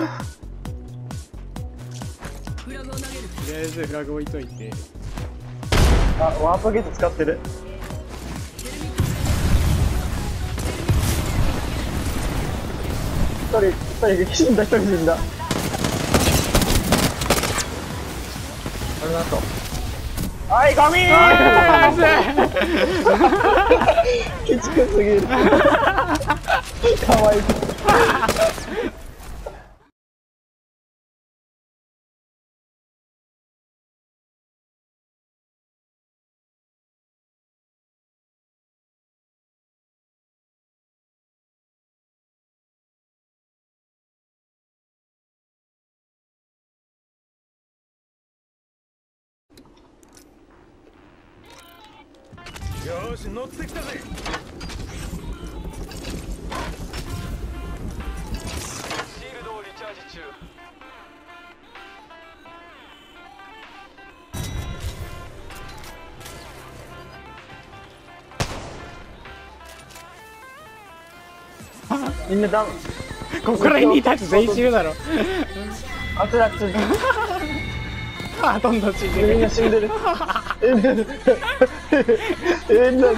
とりあえずフラグ置いといて。あワープゲート使ってる。一人一人死んだ一人死んだ。あれなんとはいゴミあーきつ くすぎる。かわいいよし乗ってきたぜ。シールドをリチャージ中。みんなダウン。ここら辺にいたやつ全員死ぬだろ。あつらつあ どんどん死んでみんるな死んでるえなにえなに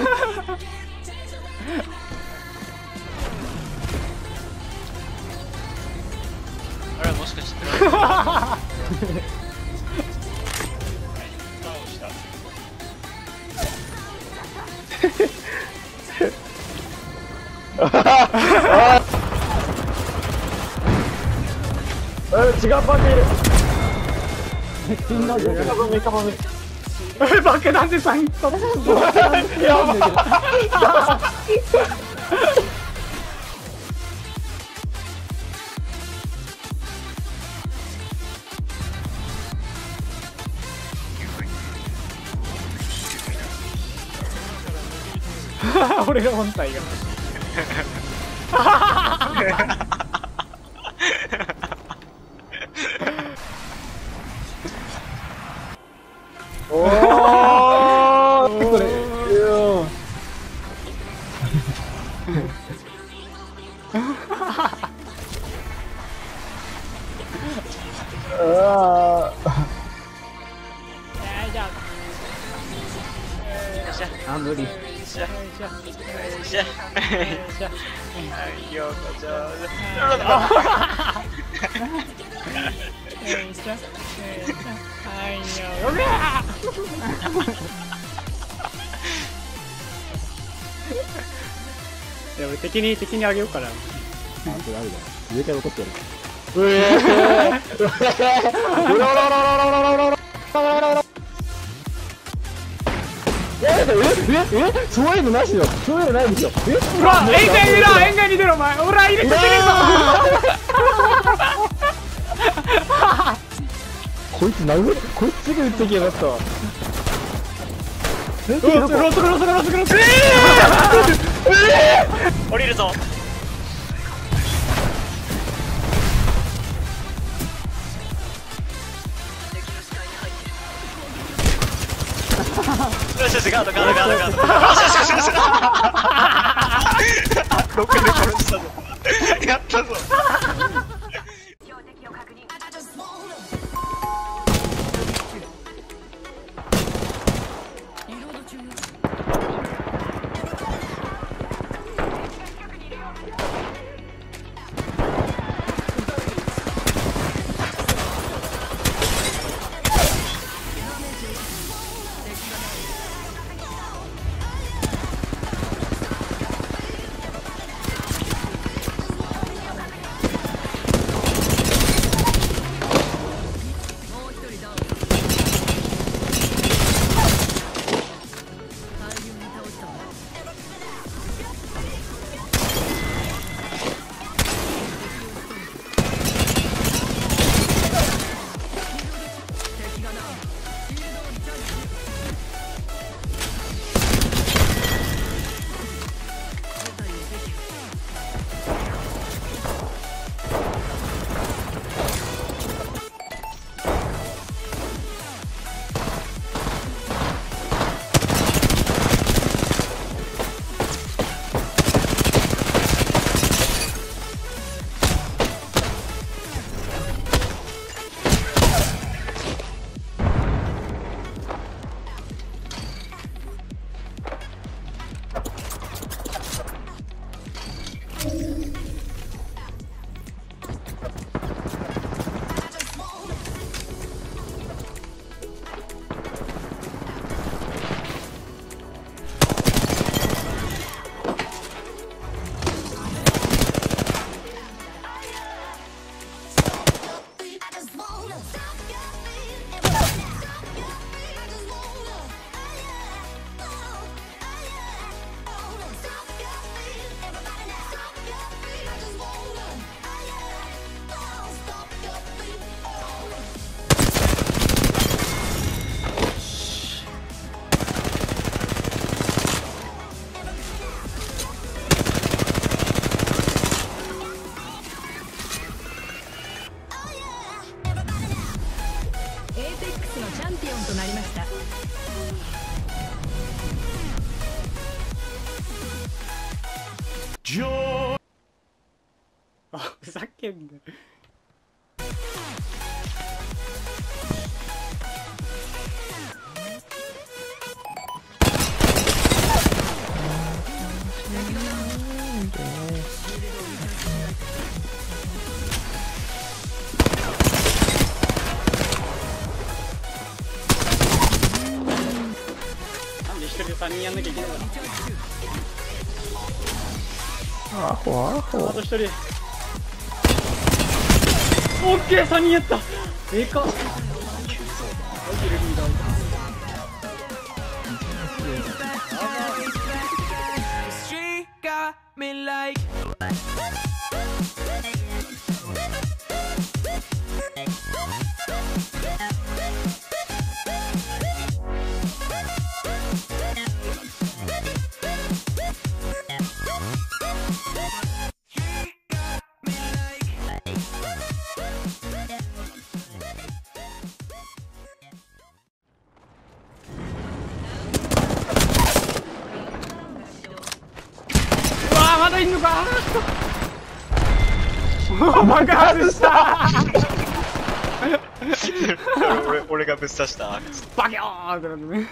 あれ。もしかして倒したえ違うパーティーいる爆弾で3突やば俺の本体がこれようわーあ無理よいしょよいしょはいようこそいや俺敵に敵にあげようかな上から落としてやるええええそういうのなしよそういうのないでしょえほら円外に出ろ円外に出ろお前ほら入れててるぞこいつ殴るこいつすぐ撃ってきやがったロースロースロースロースロースロー降りるぞ。よしよしガードガードガードガード。よしよしよしよしロックで殺したぞ。やったぞ。リロンとなりました。あふざけんなで一人で3人やんなきゃいけないのアホアホあと一人。オッケー3人やった。でかっ。マジでリーダー She got me like うわーまだいんのか爆発した俺俺がぶっ刺した。バキョーンってなってね